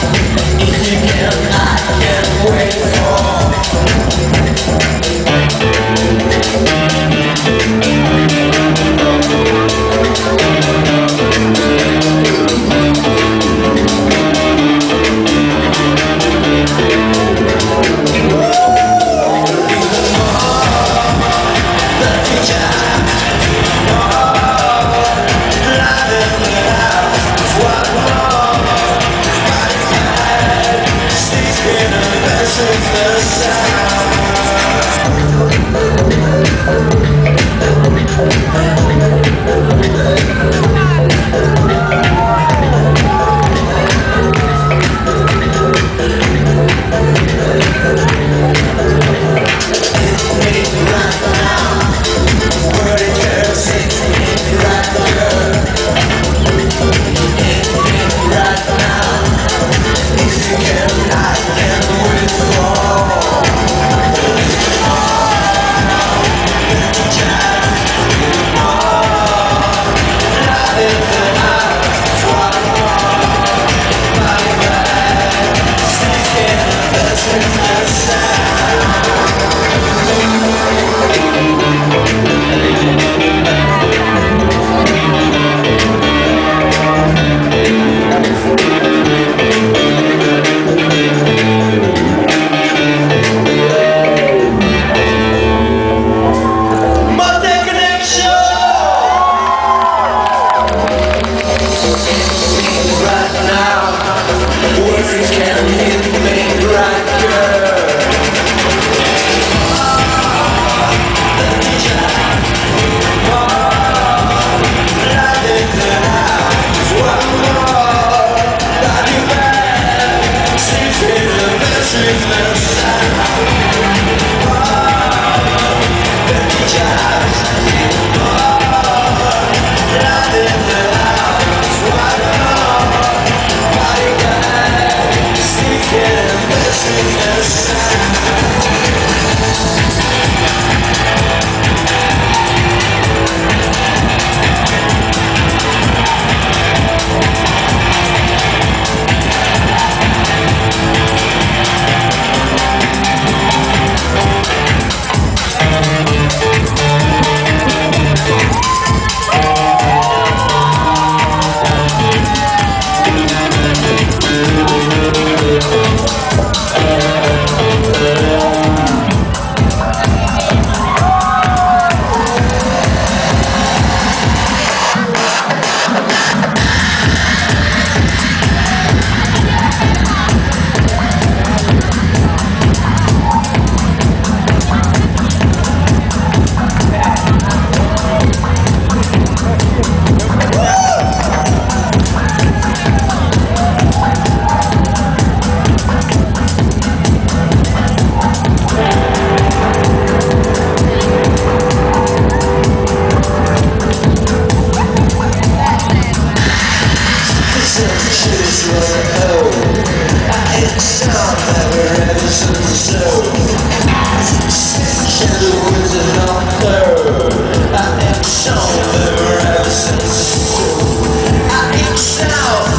If you I ain't sound.